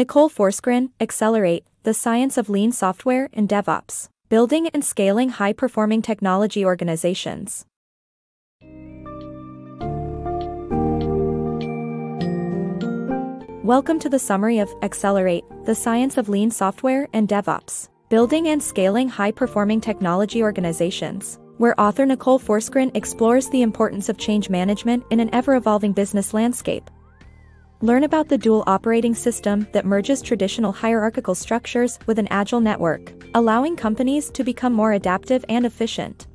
Nicole Forsgren, Accelerate, the science of lean software and DevOps, building and scaling high-performing technology organizations. Welcome to the summary of Accelerate, the science of lean software and DevOps, building and scaling high-performing technology organizations, where author Nicole Forsgren explores the importance of change management in an ever-evolving business landscape. Learn about the dual operating system that merges traditional hierarchical structures with an agile network, allowing companies to become more adaptive and efficient.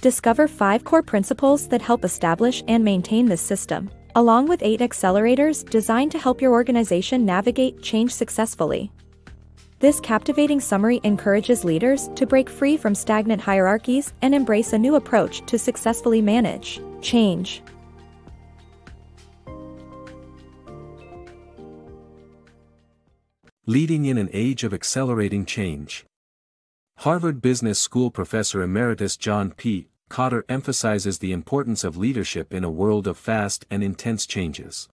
Discover five core principles that help establish and maintain this system, along with eight accelerators designed to help your organization navigate change successfully. This captivating summary encourages leaders to break free from stagnant hierarchies and embrace a new approach to successfully manage change. Leading in an Age of Accelerating Change. Harvard Business School professor emeritus John P. Kotter emphasizes the importance of leadership in a world of fast and intense changes.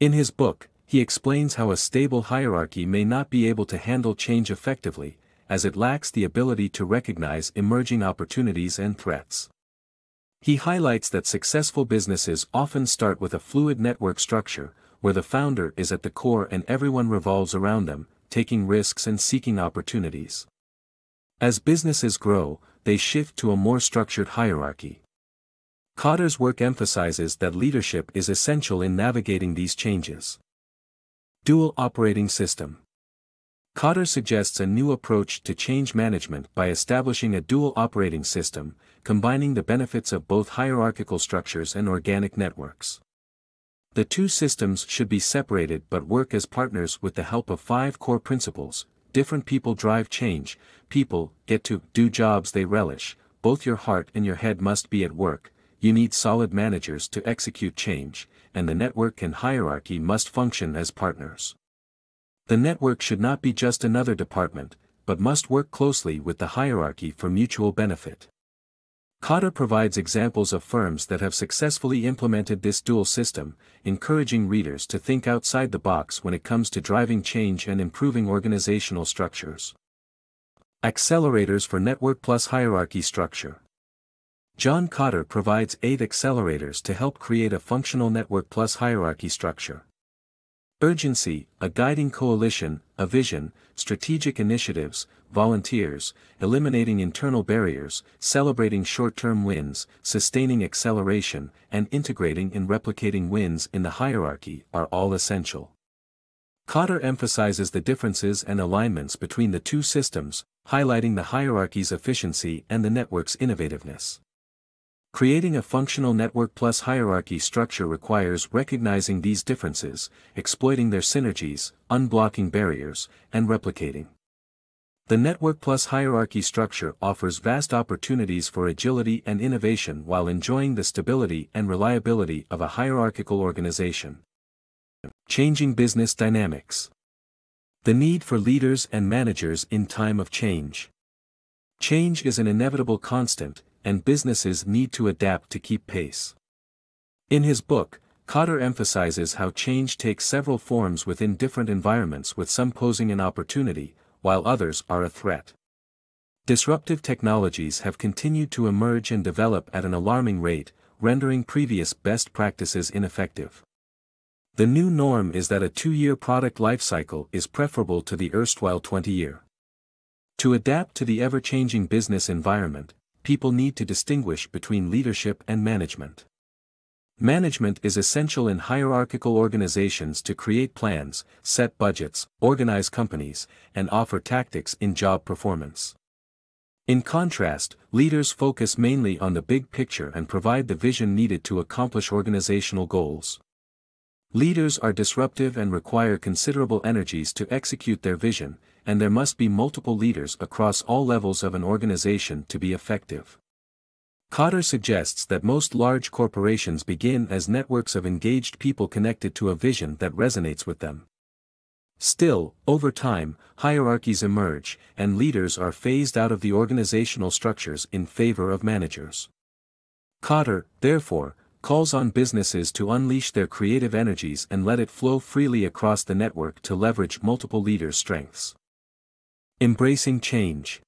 In his book, he explains how a stable hierarchy may not be able to handle change effectively, as it lacks the ability to recognize emerging opportunities and threats. He highlights that successful businesses often start with a fluid network structure, where the founder is at the core and everyone revolves around them, taking risks and seeking opportunities. As businesses grow, they shift to a more structured hierarchy. Kotter's work emphasizes that leadership is essential in navigating these changes. Dual Operating System Kotter suggests a new approach to change management by establishing a dual operating system, combining the benefits of both hierarchical structures and organic networks. The two systems should be separated but work as partners with the help of five core principles. Different people drive change, people get to do jobs they relish, both your heart and your head must be at work, you need solid managers to execute change, and the network and hierarchy must function as partners. The network should not be just another department, but must work closely with the hierarchy for mutual benefit. Kotter provides examples of firms that have successfully implemented this dual system, encouraging readers to think outside the box when it comes to driving change and improving organizational structures. Accelerators for Network Plus Hierarchy Structure John Kotter provides eight accelerators to help create a functional Network Plus hierarchy structure. Urgency, a guiding coalition, a vision, strategic initiatives, volunteers, eliminating internal barriers, celebrating short-term wins, sustaining acceleration, and integrating and replicating wins in the hierarchy are all essential. Kotter emphasizes the differences and alignments between the two systems, highlighting the hierarchy's efficiency and the network's innovativeness. Creating a functional network plus hierarchy structure requires recognizing these differences, exploiting their synergies, unblocking barriers, and replicating. The network plus hierarchy structure offers vast opportunities for agility and innovation while enjoying the stability and reliability of a hierarchical organization. Changing business dynamics. The need for leaders and managers in time of change. Change is an inevitable constant, and businesses need to adapt to keep pace. In his book, Kotter emphasizes how change takes several forms within different environments with some posing an opportunity, while others are a threat. Disruptive technologies have continued to emerge and develop at an alarming rate, rendering previous best practices ineffective. The new norm is that a two-year product lifecycle is preferable to the erstwhile 20-year. To adapt to the ever-changing business environment, people need to distinguish between leadership and management. Management is essential in hierarchical organizations to create plans, set budgets, organize companies, and offer tactics in job performance. In contrast, leaders focus mainly on the big picture and provide the vision needed to accomplish organizational goals. Leaders are disruptive and require considerable energies to execute their vision, and there must be multiple leaders across all levels of an organization to be effective. Kotter suggests that most large corporations begin as networks of engaged people connected to a vision that resonates with them. Still, over time, hierarchies emerge, and leaders are phased out of the organizational structures in favor of managers. Kotter, therefore, calls on businesses to unleash their creative energies and let it flow freely across the network to leverage multiple leaders' strengths. Embracing change.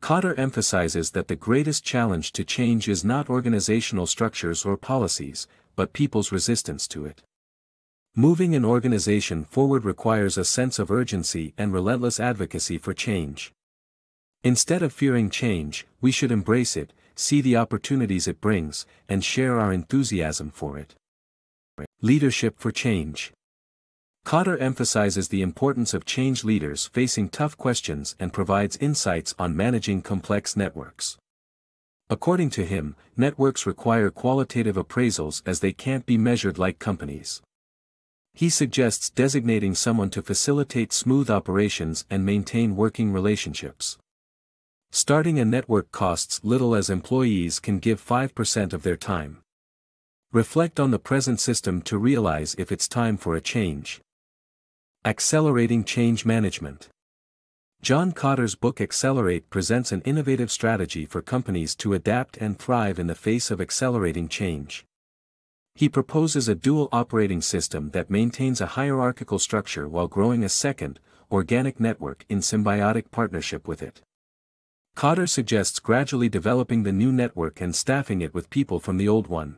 Kotter emphasizes that the greatest challenge to change is not organizational structures or policies, but people's resistance to it. Moving an organization forward requires a sense of urgency and relentless advocacy for change. Instead of fearing change, we should embrace it, see the opportunities it brings, and share our enthusiasm for it. Leadership for Change Kotter emphasizes the importance of change leaders facing tough questions and provides insights on managing complex networks. According to him, networks require qualitative appraisals as they can't be measured like companies. He suggests designating someone to facilitate smooth operations and maintain working relationships. Starting a network costs little as employees can give 5% of their time. Reflect on the present system to realize if it's time for a change. Accelerating Change Management John Kotter's book Accelerate presents an innovative strategy for companies to adapt and thrive in the face of accelerating change. He proposes a dual operating system that maintains a hierarchical structure while growing a second, organic network in symbiotic partnership with it. Kotter suggests gradually developing the new network and staffing it with people from the old one.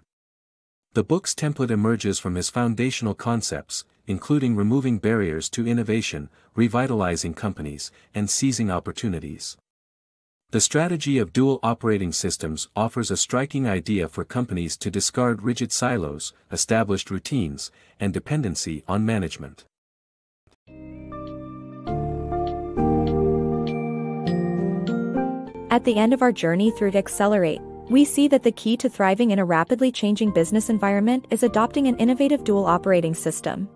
The book's template emerges from his foundational concepts, including removing barriers to innovation, revitalizing companies, and seizing opportunities. The strategy of dual operating systems offers a striking idea for companies to discard rigid silos, established routines, and dependency on management. At the end of our journey through Accelerate, we see that the key to thriving in a rapidly changing business environment is adopting an innovative dual operating system.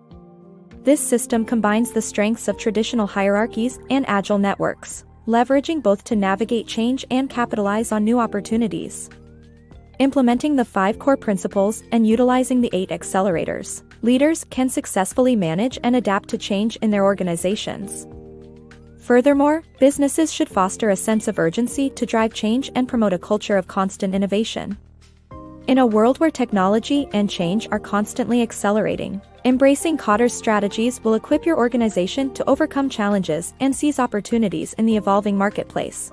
This system combines the strengths of traditional hierarchies and agile networks, leveraging both to navigate change and capitalize on new opportunities. Implementing the five core principles and utilizing the eight accelerators, leaders can successfully manage and adapt to change in their organizations. Furthermore, businesses should foster a sense of urgency to drive change and promote a culture of constant innovation. In a world where technology and change are constantly accelerating, embracing Kotter's strategies will equip your organization to overcome challenges and seize opportunities in the evolving marketplace.